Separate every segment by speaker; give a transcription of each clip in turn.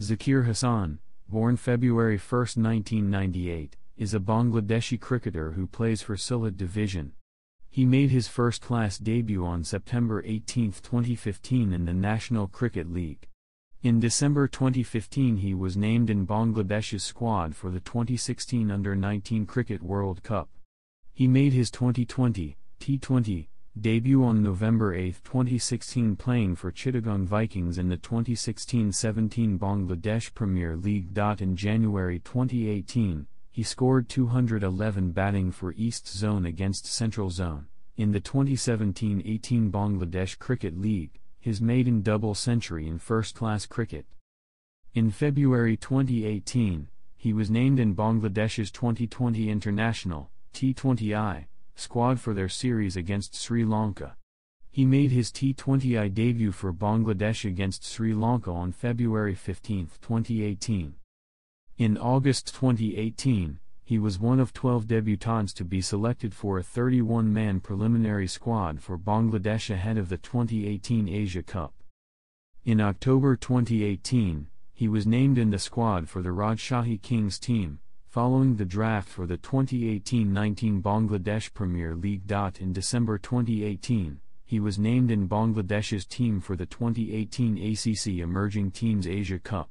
Speaker 1: Zakir Hasan, born February 1, 1998, is a Bangladeshi cricketer who plays for Sylhet Division. He made his first class debut on September 18, 2015 in the National Cricket League. In December 2015 he was named in Bangladesh's squad for the 2016 Under-19 Cricket World Cup. He made his Twenty20 T20 debut on November 8, 2016 playing for Chittagong Vikings in the 2016-17 Bangladesh Premier League. In January 2018, he scored 211 batting for East Zone against Central Zone. In the 2017-18 Bangladesh Cricket League, his maiden double century in first-class cricket. In February 2018, he was named in Bangladesh's Twenty20 International T20I squad for their series against Sri Lanka. He made his T20I debut for Bangladesh against Sri Lanka on February 15, 2018. In August 2018, he was one of 12 debutants to be selected for a 31 man preliminary squad for Bangladesh ahead of the 2018 Asia Cup. In October 2018, he was named in the squad for the Rajshahi Kings team, following the draft for the 2018-19 Bangladesh Premier League. In December 2018, he was named in Bangladesh's team for the 2018 ACC Emerging Teams Asia Cup.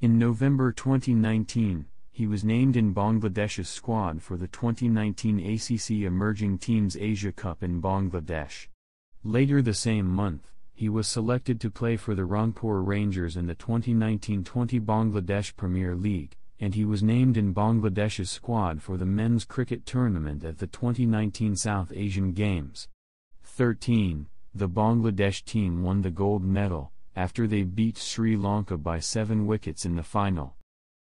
Speaker 1: In November 2019, he was named in Bangladesh's squad for the 2019 ACC Emerging Teams Asia Cup in Bangladesh. Later the same month, he was selected to play for the Rangpur Rangers in the 2019-20 Bangladesh Premier League and he was named in Bangladesh's squad for the men's cricket tournament at the 2019 South Asian Games. 13. The Bangladesh team won the gold medal, after they beat Sri Lanka by 7 wickets in the final.